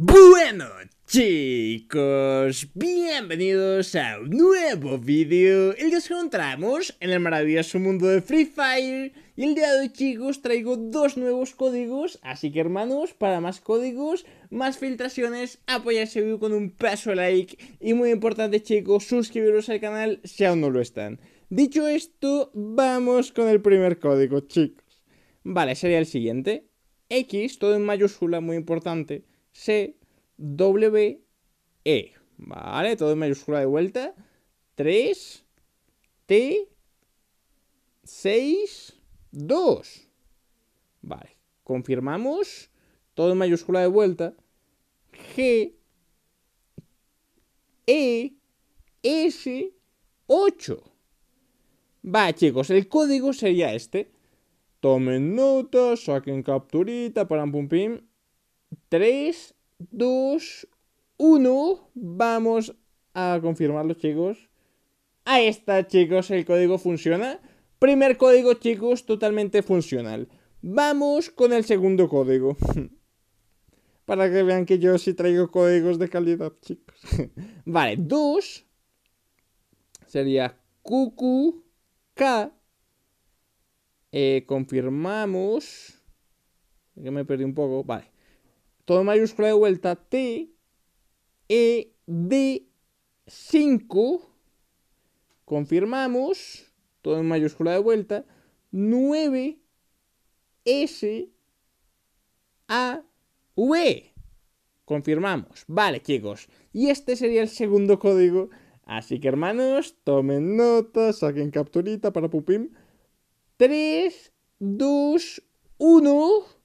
Bueno chicos, bienvenidos a un nuevo vídeo. El que nos encontramos en el maravilloso mundo de Free Fire. Y el día de hoy chicos traigo dos nuevos códigos. Así que hermanos, para más códigos, más filtraciones, apoyar ese vídeo con un paso like. Y muy importante chicos, suscribiros al canal si aún no lo están. Dicho esto, vamos con el primer código chicos. Vale, sería el siguiente. X, todo en mayúscula, muy importante C, W, E. Vale, todo en mayúscula de vuelta. 3, T, 6, 2. Vale, confirmamos. Todo en mayúscula de vuelta. G, E, S, 8. Va, chicos, el código sería este. Tomen nota, saquen capturita, para pum pim. 3, 2, 1. Vamos a confirmarlo, chicos. Ahí está, chicos, el código funciona. Primer código, chicos, totalmente funcional. Vamos con el segundo código. Para que vean que yo sí traigo códigos de calidad, chicos. vale, 2 sería QQK. Eh, confirmamos. Que me perdí un poco. Vale todo mayúscula de vuelta, T, E, D, 5, confirmamos, todo en mayúscula de vuelta, 9, S, A, V. Confirmamos. Vale, chicos. Y este sería el segundo código. Así que, hermanos, tomen nota, saquen capturita para pupim. 3, 2, 1.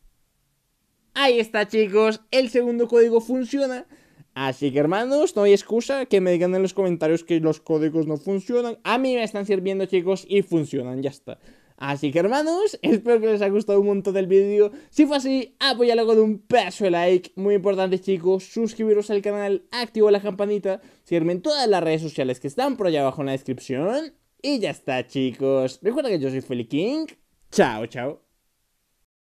Ahí está chicos, el segundo código funciona. Así que hermanos, no hay excusa que me digan en los comentarios que los códigos no funcionan. A mí me están sirviendo chicos y funcionan, ya está. Así que hermanos, espero que les haya gustado un montón del vídeo. Si fue así, apoyalo con un pedazo de like. Muy importante chicos, suscribiros al canal, activar la campanita, seguirme en todas las redes sociales que están por allá abajo en la descripción. Y ya está chicos. Recuerda que yo soy Feli King. Chao, chao.